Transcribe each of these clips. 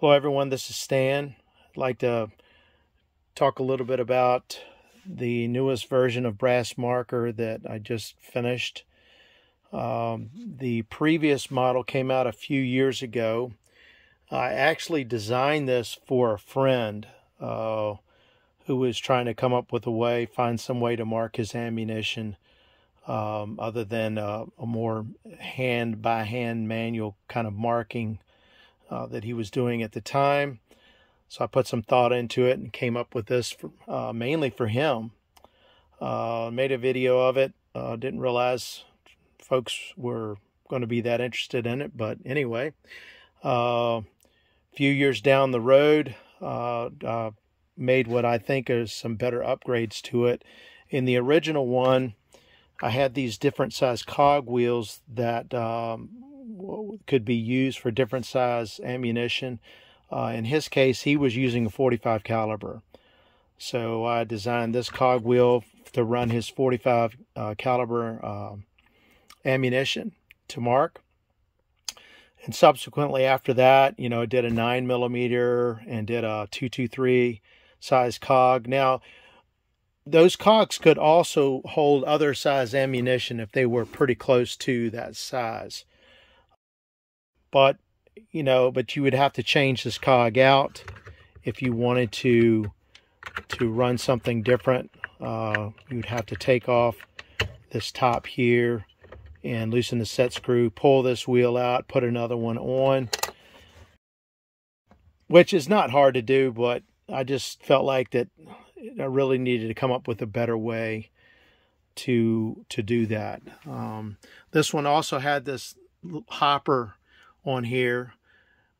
Hello everyone, this is Stan. I'd like to talk a little bit about the newest version of Brass Marker that I just finished. Um, the previous model came out a few years ago. I actually designed this for a friend uh, who was trying to come up with a way, find some way to mark his ammunition um, other than a more hand by hand manual kind of marking uh, that he was doing at the time. So I put some thought into it and came up with this for, uh, mainly for him. Uh, made a video of it. Uh, didn't realize folks were going to be that interested in it, but anyway, a uh, few years down the road, uh, made what I think is some better upgrades to it. In the original one, I had these different size cog wheels that um, could be used for different size ammunition. Uh, in his case, he was using a 45 caliber. So I designed this cog wheel to run his 45 uh, caliber uh, ammunition to mark. And subsequently after that, you know, I did a nine millimeter and did a 223 size cog. Now, those cogs could also hold other size ammunition if they were pretty close to that size but you know, but you would have to change this cog out if you wanted to to run something different. Uh, you'd have to take off this top here and loosen the set screw, pull this wheel out, put another one on, which is not hard to do, but I just felt like that I really needed to come up with a better way to to do that. Um, this one also had this hopper on here,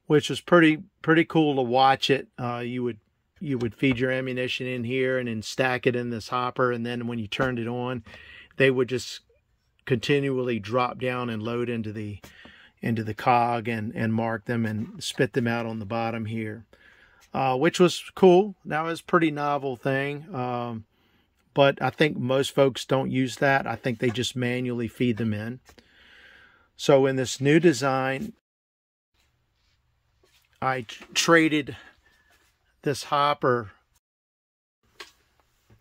which was pretty pretty cool to watch it. Uh, you would you would feed your ammunition in here and then stack it in this hopper, and then when you turned it on, they would just continually drop down and load into the into the cog and and mark them and spit them out on the bottom here, uh, which was cool. That was pretty novel thing. Um, but I think most folks don't use that. I think they just manually feed them in. So in this new design, I traded this hopper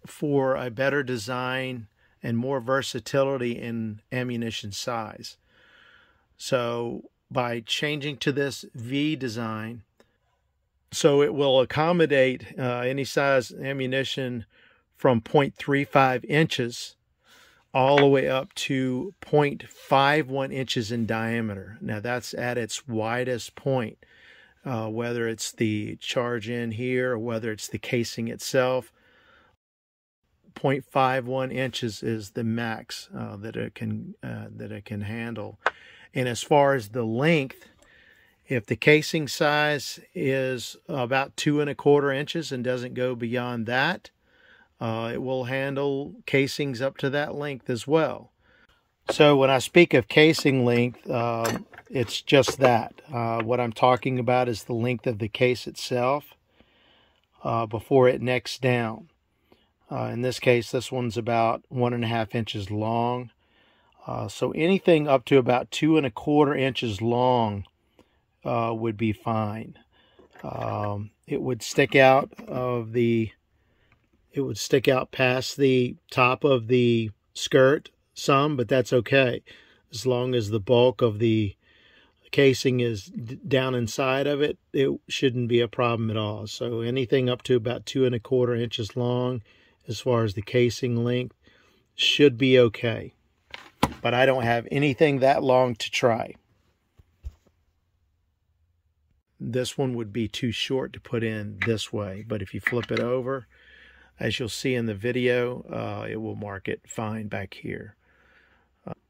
for a better design and more versatility in ammunition size. So by changing to this V design, so it will accommodate uh, any size ammunition from 0.35 inches all the way up to 0.51 inches in diameter. Now that's at its widest point uh, whether it's the charge in here or whether it's the casing itself. 0.51 inches is the max uh, that it can uh, that it can handle. And as far as the length, if the casing size is about two and a quarter inches and doesn't go beyond that, uh, it will handle casings up to that length as well. So when I speak of casing length, uh, it's just that. Uh, what I'm talking about is the length of the case itself uh, before it necks down. Uh, in this case, this one's about one and a half inches long. Uh, so anything up to about two and a quarter inches long uh, would be fine. Um, it would stick out of the, it would stick out past the top of the skirt some, but that's okay as long as the bulk of the casing is down inside of it, it shouldn't be a problem at all. So anything up to about two and a quarter inches long as far as the casing length should be okay. But I don't have anything that long to try. This one would be too short to put in this way, but if you flip it over, as you'll see in the video, uh, it will mark it fine back here.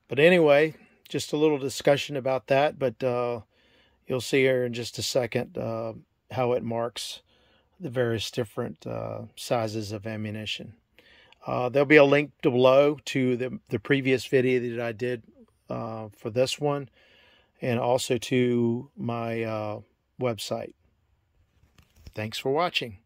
But anyway, just a little discussion about that, but uh, you'll see here in just a second uh, how it marks the various different uh, sizes of ammunition. Uh, there'll be a link below to the, the previous video that I did uh, for this one and also to my uh, website. Thanks for watching.